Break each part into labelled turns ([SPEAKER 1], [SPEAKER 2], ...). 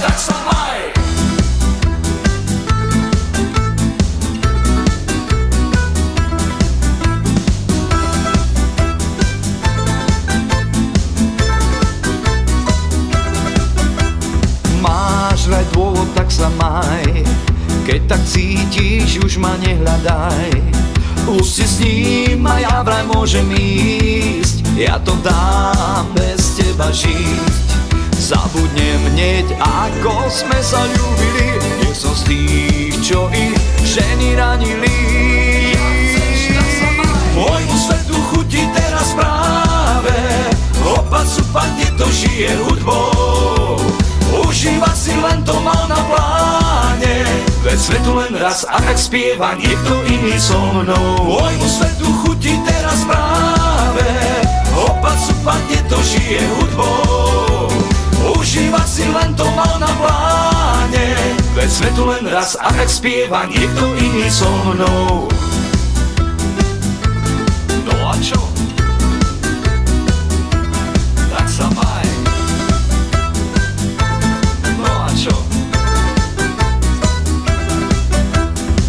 [SPEAKER 1] tak sa
[SPEAKER 2] Máš vraj tak sa Keď tak cítiš, už ma nehľadaj. Už si s ním a ja vraj môžem ísť. Ja to dám bez teba žiť Zabudnem hneď, ako sme sa ľúbili. Nie som z tých, čo ich ženy ranili.
[SPEAKER 1] Môjmu svetu chutí teraz práve. Opacu padne to žije hudbou. Užíva si len to mal na pláne. Veď svetu len raz a tak spieva niekto iný so mnou. Môjmu svetu chutí teraz práve. Opacu padne to žije hudbou svetu len raz a tak spieva niekto iný so mnou No a čo? Tak sa maj No a čo?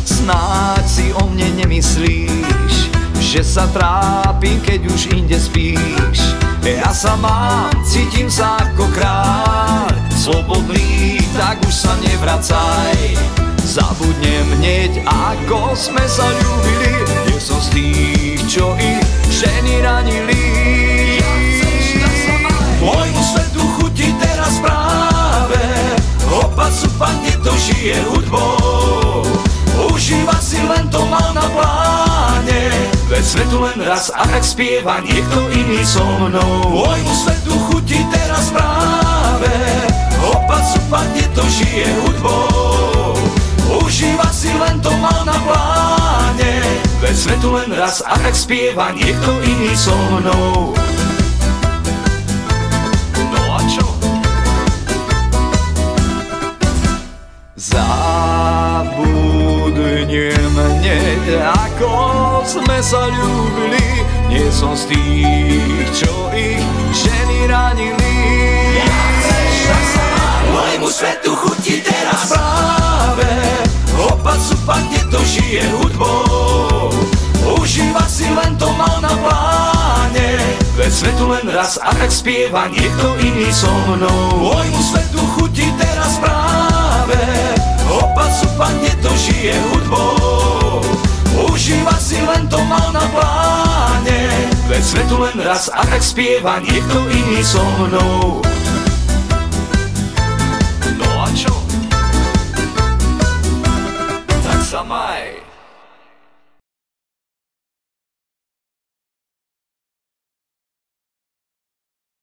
[SPEAKER 2] Snáď si o mne nemyslíš Že sa trápim, keď už inde spíš Ja sa mám, cítim sa ako kráľ Slobodný, tak už sa nevracaj. Zabudnem hneď, ako sme sa ľúbili. Nie som z tých, čo ich ženy ranili.
[SPEAKER 1] Môjmu svetu chutí teraz práve. Opacu padne to žije hudbou. Užíva si len to mal na pláne. Veď svetu len raz a tak spieva niekto iný so mnou. Môjmu svetu chutí teraz práve Veď svetu len raz a tak spieva niekto iný so mnou. No a čo?
[SPEAKER 2] Zabudnem hneď, ako sme sa ľúbili. Nie som z tých, čo ich ženy ranili
[SPEAKER 1] tu len raz a tak spieva niekto iný so mnou. Môjmu svetu chutí teraz práve, opa supa to žije hudbou. Užíva si len to mal na pláne, veď svetu len raz a tak spieva niekto iný so mnou. No a čo? Tak sa maj.